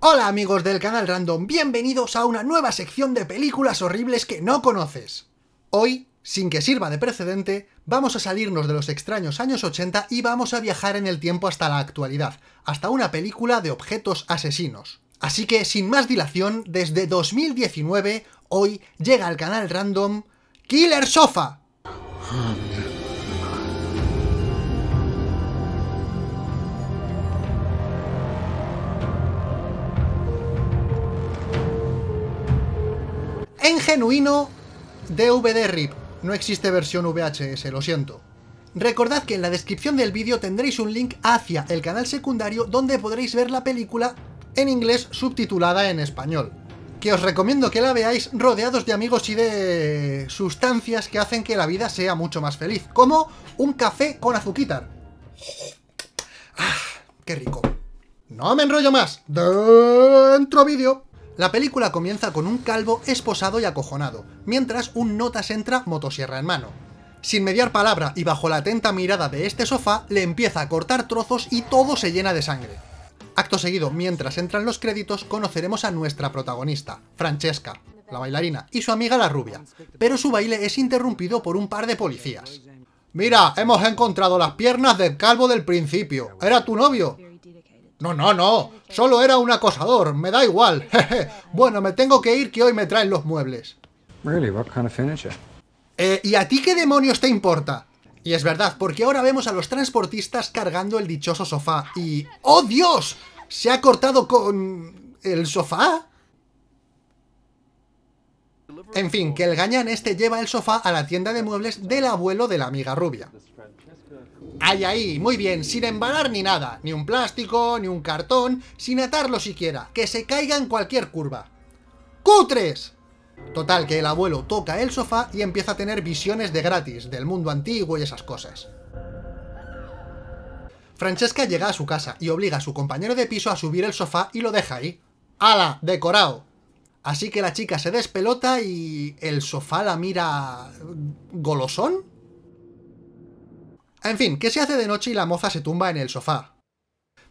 Hola amigos del canal Random, bienvenidos a una nueva sección de películas horribles que no conoces. Hoy, sin que sirva de precedente, vamos a salirnos de los extraños años 80 y vamos a viajar en el tiempo hasta la actualidad, hasta una película de objetos asesinos. Así que, sin más dilación, desde 2019, hoy llega al canal Random Killer Sofa. En genuino DVD RIP. No existe versión VHS, lo siento. Recordad que en la descripción del vídeo tendréis un link hacia el canal secundario donde podréis ver la película en inglés subtitulada en español. Que os recomiendo que la veáis rodeados de amigos y de sustancias que hacen que la vida sea mucho más feliz, como un café con azuquitar. ¡Ah! ¡Qué rico! No me enrollo más. Dentro vídeo. La película comienza con un calvo esposado y acojonado, mientras un notas entra motosierra en mano. Sin mediar palabra y bajo la atenta mirada de este sofá, le empieza a cortar trozos y todo se llena de sangre. Acto seguido, mientras entran los créditos, conoceremos a nuestra protagonista, Francesca, la bailarina, y su amiga la rubia, pero su baile es interrumpido por un par de policías. Mira, hemos encontrado las piernas del calvo del principio. ¿Era tu novio? No, no, no. Solo era un acosador. Me da igual. bueno, me tengo que ir que hoy me traen los muebles. Really, what kind of furniture? Eh, ¿y a ti qué demonios te importa? Y es verdad, porque ahora vemos a los transportistas cargando el dichoso sofá y... ¡Oh, Dios! ¿Se ha cortado con... el sofá? En fin, que el gañán este lleva el sofá a la tienda de muebles del abuelo de la amiga rubia. ¡Ay, ahí! Muy bien, sin embalar ni nada. Ni un plástico, ni un cartón, sin atarlo siquiera. Que se caiga en cualquier curva. ¡Cutres! Total, que el abuelo toca el sofá y empieza a tener visiones de gratis, del mundo antiguo y esas cosas. Francesca llega a su casa y obliga a su compañero de piso a subir el sofá y lo deja ahí. ¡Hala! ¡Decorado! Así que la chica se despelota y... ¿El sofá la mira... golosón? En fin, que se hace de noche y la moza se tumba en el sofá.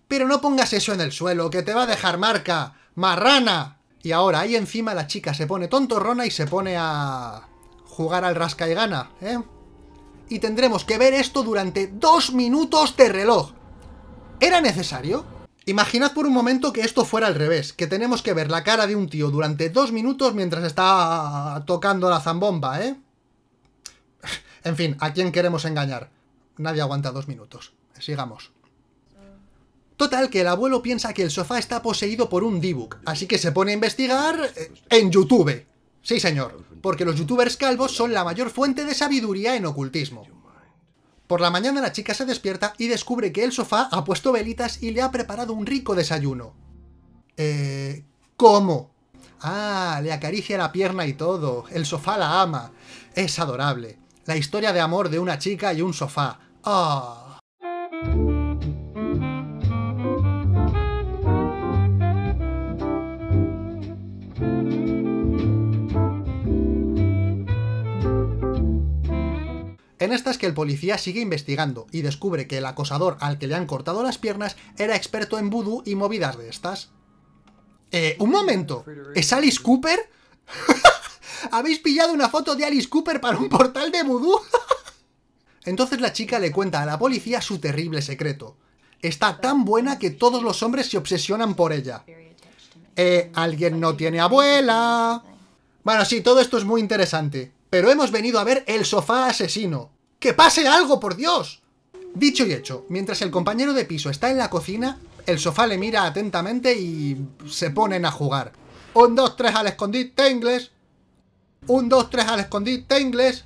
Pero no pongas eso en el suelo, que te va a dejar marca. ¡Marrana! Y ahora ahí encima la chica se pone tontorrona y se pone a... jugar al rasca y gana, ¿eh? Y tendremos que ver esto durante dos minutos de reloj. ¿Era necesario? Imaginad por un momento que esto fuera al revés, que tenemos que ver la cara de un tío durante dos minutos mientras está tocando la zambomba, ¿eh? En fin, ¿a quién queremos engañar? Nadie aguanta dos minutos. Sigamos. Total, que el abuelo piensa que el sofá está poseído por un D-Book, así que se pone a investigar eh, en YouTube. Sí, señor, porque los youtubers calvos son la mayor fuente de sabiduría en ocultismo. Por la mañana la chica se despierta y descubre que el sofá ha puesto velitas y le ha preparado un rico desayuno. Eh... ¿Cómo? Ah, le acaricia la pierna y todo. El sofá la ama. Es adorable. La historia de amor de una chica y un sofá. Ah. En esta es que el policía sigue investigando y descubre que el acosador al que le han cortado las piernas era experto en vudú y movidas de estas. Eh, un momento, ¿es Alice Cooper? ¿Habéis pillado una foto de Alice Cooper para un portal de vudú? Entonces la chica le cuenta a la policía su terrible secreto. Está tan buena que todos los hombres se obsesionan por ella. Eh, ¿alguien no tiene abuela? Bueno, sí, todo esto es muy interesante. Pero hemos venido a ver el sofá asesino. ¡Que pase algo, por Dios! Dicho y hecho, mientras el compañero de piso está en la cocina, el sofá le mira atentamente y se ponen a jugar. Un, dos, tres al escondite inglés. Un, dos, tres al escondite inglés.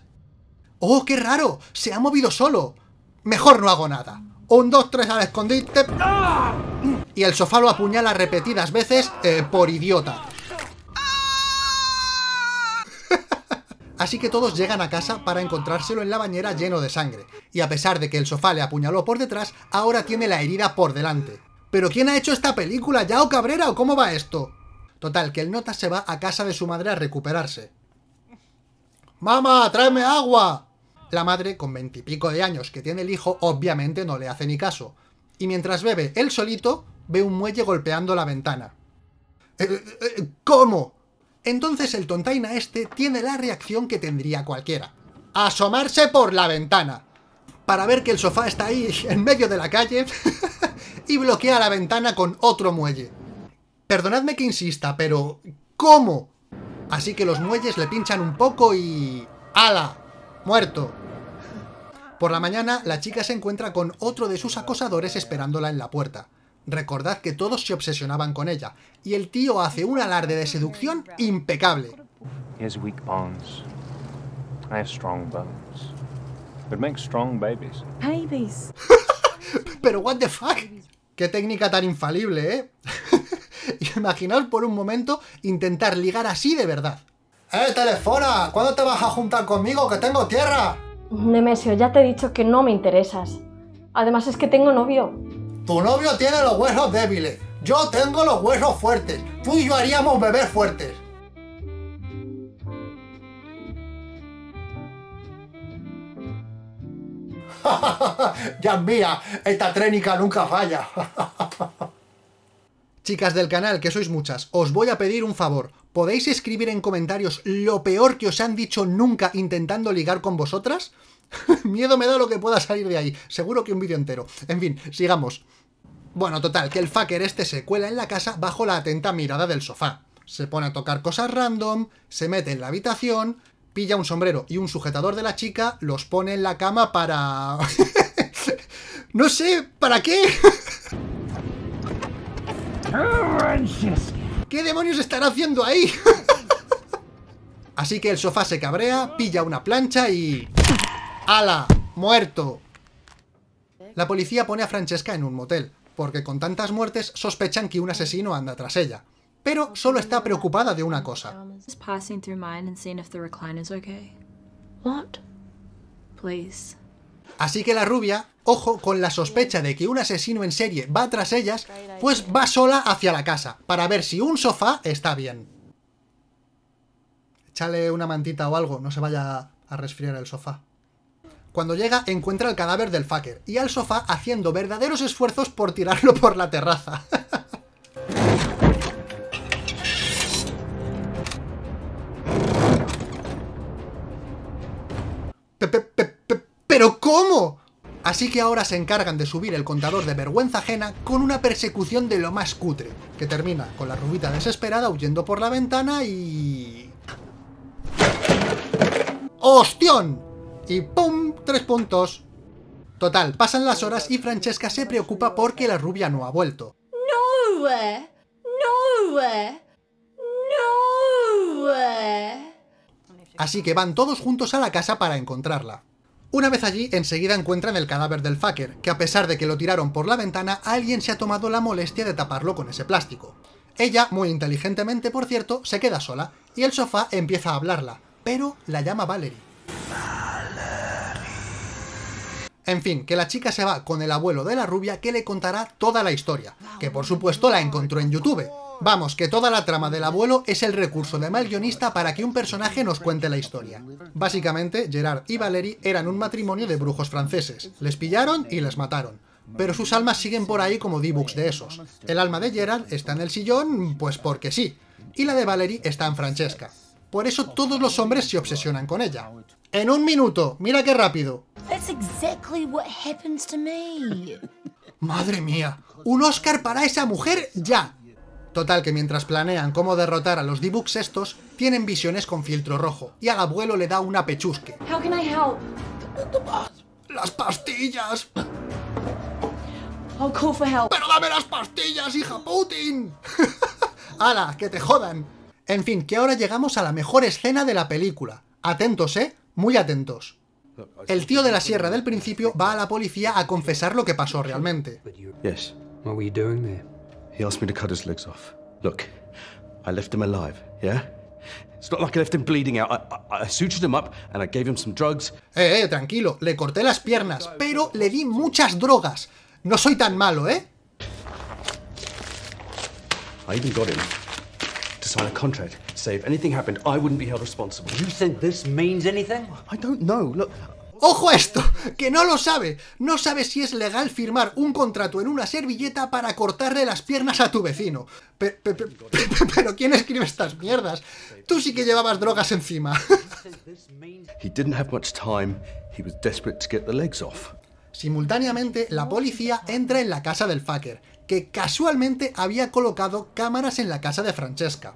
¡Oh, qué raro! Se ha movido solo. Mejor no hago nada. Un, dos, tres al escondite. Y el sofá lo apuñala repetidas veces eh, por idiota. Así que todos llegan a casa para encontrárselo en la bañera lleno de sangre. Y a pesar de que el sofá le apuñaló por detrás, ahora tiene la herida por delante. ¿Pero quién ha hecho esta película? ¿Yao Cabrera o cómo va esto? Total, que el nota se va a casa de su madre a recuperarse. ¡Mamá, tráeme agua! La madre, con veintipico de años que tiene el hijo, obviamente no le hace ni caso. Y mientras bebe él solito, ve un muelle golpeando la ventana. "Eh, eh, ¿Cómo? Entonces el tontaina este tiene la reacción que tendría cualquiera. Asomarse por la ventana. Para ver que el sofá está ahí en medio de la calle y bloquea la ventana con otro muelle. Perdonadme que insista, pero ¿cómo? Así que los muelles le pinchan un poco y... ¡Hala! Muerto. Por la mañana, la chica se encuentra con otro de sus acosadores esperándola en la puerta. Recordad que todos se obsesionaban con ella, y el tío hace un alarde de seducción impecable. He has weak bones. I have strong bones. It makes strong babies. Babies. Pero what the fuck? Qué técnica tan infalible, ¿eh? Imaginaos por un momento intentar ligar así de verdad. ¡Eh, Telefona! ¿Cuándo te vas a juntar conmigo que tengo tierra? Nemesio, ya te he dicho que no me interesas. Además es que tengo novio. Tu novio tiene los huesos débiles. Yo tengo los huesos fuertes. Tú y yo haríamos bebés fuertes. ya es mía, esta trénica nunca falla. Chicas del canal, que sois muchas, os voy a pedir un favor. ¿Podéis escribir en comentarios lo peor que os han dicho nunca intentando ligar con vosotras? Miedo me da lo que pueda salir de ahí. Seguro que un vídeo entero. En fin, sigamos. Bueno, total, que el fucker este se cuela en la casa bajo la atenta mirada del sofá. Se pone a tocar cosas random, se mete en la habitación, pilla un sombrero y un sujetador de la chica, los pone en la cama para... no sé, ¿para qué? ¿Qué demonios estará haciendo ahí? Así que el sofá se cabrea, pilla una plancha y... ¡Hala! ¡Muerto! La policía pone a Francesca en un motel, porque con tantas muertes sospechan que un asesino anda tras ella. Pero solo está preocupada de una cosa. Please. Así que la rubia, ojo con la sospecha de que un asesino en serie va tras ellas, pues va sola hacia la casa, para ver si un sofá está bien. Échale una mantita o algo, no se vaya a resfriar el sofá. Cuando llega, encuentra el cadáver del fucker y al sofá haciendo verdaderos esfuerzos por tirarlo por la terraza. cómo? Así que ahora se encargan de subir el contador de vergüenza ajena con una persecución de lo más cutre, que termina con la rubita desesperada huyendo por la ventana y... ¡Hostión! Y ¡pum! Tres puntos. Total, pasan las horas y Francesca se preocupa porque la rubia no ha vuelto. Nowhere! Nowhere! Nowhere! Así que van todos juntos a la casa para encontrarla. Una vez allí, enseguida encuentran el cadáver del fucker, que a pesar de que lo tiraron por la ventana, alguien se ha tomado la molestia de taparlo con ese plástico. Ella, muy inteligentemente por cierto, se queda sola, y el sofá empieza a hablarla, pero la llama Valerie. En fin, que la chica se va con el abuelo de la rubia que le contará toda la historia, que por supuesto la encontró en YouTube. Vamos, que toda la trama del abuelo es el recurso de mal guionista para que un personaje nos cuente la historia. Básicamente, Gerard y Valerie eran un matrimonio de brujos franceses. Les pillaron y les mataron. Pero sus almas siguen por ahí como D-books de esos. El alma de Gerard está en el sillón, pues porque sí. Y la de Valerie está en Francesca. Por eso todos los hombres se obsesionan con ella. En un minuto, mira qué rápido. Madre mía, un Oscar para esa mujer ya. Total que mientras planean cómo derrotar a los D-Books estos, tienen visiones con filtro rojo, y al abuelo le da una pechusque. How can I help? ¡Las pastillas! I'll call for help. ¡Pero dame las pastillas, hija Putin! ¡Hala, que te jodan! En fin, que ahora llegamos a la mejor escena de la película. Atentos, ¿eh? Muy atentos. El tío de la sierra del principio va a la policía a confesar lo que pasó realmente. Yes. What were you doing there? He asked me to cut his legs off. Look, I left him alive, yeah? It's not like I left him bleeding out. I, I, I sutured him up and I gave him some drugs. Eh, eh, tranquilo, le corté las piernas, pero le di muchas drogas. No soy tan malo, ¿eh? I even got him to sign a contract to say if anything happened, I wouldn't be held responsible. You think this means anything? I don't know. Look, ¡Ojo a esto! ¡Que no lo sabe! No sabe si es legal firmar un contrato en una servilleta para cortarle las piernas a tu vecino. Pe- pe- pe- pe- pero ¿quién escribe estas mierdas? Tú sí que llevabas drogas encima. Simultáneamente, la policía entra en la casa del fucker, que casualmente había colocado cámaras en la casa de Francesca.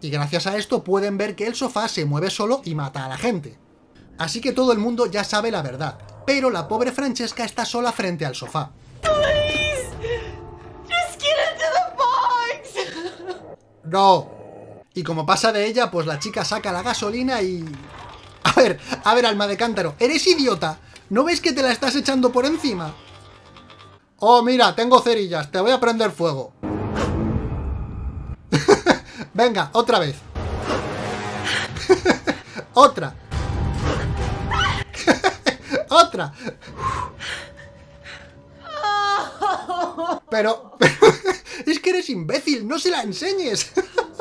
Y gracias a esto pueden ver que el sofá se mueve solo y mata a la gente. Así que todo el mundo ya sabe la verdad, pero la pobre Francesca está sola frente al sofá. Just get into the box! ¡No! Y como pasa de ella, pues la chica saca la gasolina y... A ver, a ver, alma de cántaro, ¿eres idiota? ¿No ves que te la estás echando por encima? Oh, mira, tengo cerillas, te voy a prender fuego. Venga, otra vez. otra. Pero, pero es que eres imbécil, no se la enseñes.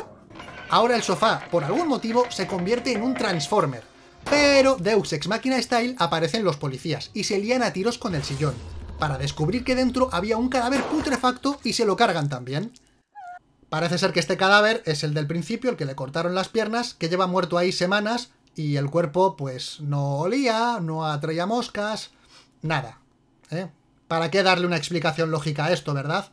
Ahora el sofá, por algún motivo, se convierte en un Transformer. Pero Deus Ex Machina Style aparecen los policías y se lían a tiros con el sillón, para descubrir que dentro había un cadáver putrefacto y se lo cargan también. Parece ser que este cadáver es el del principio, el que le cortaron las piernas, que lleva muerto ahí semanas y el cuerpo pues no olía, no atraía moscas, nada. ¿eh? ¿Para qué darle una explicación lógica a esto, verdad?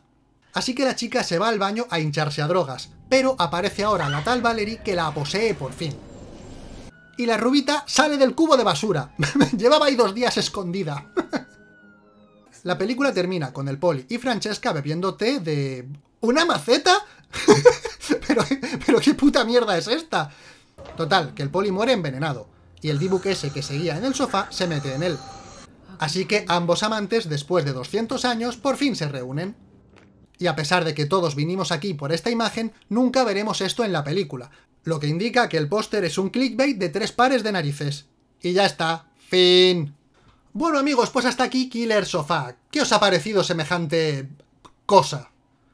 Así que la chica se va al baño a hincharse a drogas, pero aparece ahora la tal Valerie que la posee por fin. Y la rubita sale del cubo de basura. Llevaba ahí dos días escondida. la película termina con el Poli y Francesca bebiendo té de... ¿Una maceta? pero, pero qué puta mierda es esta. Total, que el Poli muere envenenado. Y el Dibuk ese que seguía en el sofá se mete en él. Así que ambos amantes, después de 200 años, por fin se reúnen. Y a pesar de que todos vinimos aquí por esta imagen, nunca veremos esto en la película, lo que indica que el póster es un clickbait de tres pares de narices. Y ya está. Fin. Bueno amigos, pues hasta aquí Killer Sofá. ¿Qué os ha parecido semejante... cosa?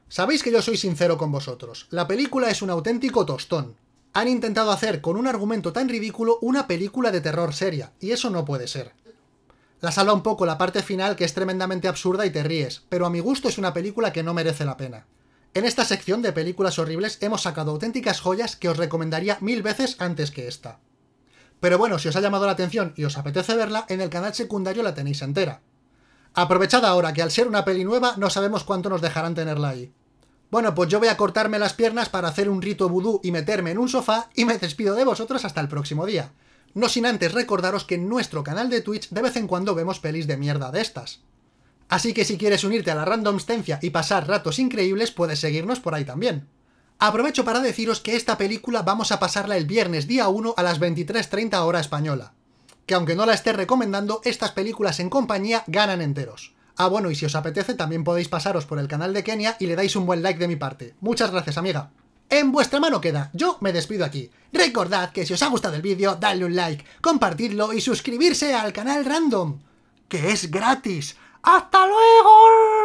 Sabéis que yo soy sincero con vosotros. La película es un auténtico tostón. Han intentado hacer con un argumento tan ridículo una película de terror seria, y eso no puede ser. La salva un poco la parte final que es tremendamente absurda y te ríes, pero a mi gusto es una película que no merece la pena. En esta sección de películas horribles hemos sacado auténticas joyas que os recomendaría mil veces antes que esta. Pero bueno, si os ha llamado la atención y os apetece verla, en el canal secundario la tenéis entera. Aprovechad ahora que al ser una peli nueva no sabemos cuánto nos dejarán tenerla ahí. Bueno, pues yo voy a cortarme las piernas para hacer un rito vudú y meterme en un sofá y me despido de vosotros hasta el próximo día. No sin antes recordaros que en nuestro canal de Twitch de vez en cuando vemos pelis de mierda de estas. Así que si quieres unirte a la randomstencia y pasar ratos increíbles, puedes seguirnos por ahí también. Aprovecho para deciros que esta película vamos a pasarla el viernes día 1 a las 23.30 hora española. Que aunque no la esté recomendando, estas películas en compañía ganan enteros. Ah, bueno, y si os apetece también podéis pasaros por el canal de Kenia y le dais un buen like de mi parte. Muchas gracias, amiga. En vuestra mano queda, yo me despido aquí. Recordad que si os ha gustado el vídeo, dadle un like, compartidlo y suscribirse al canal Random, que es gratis. ¡Hasta luego!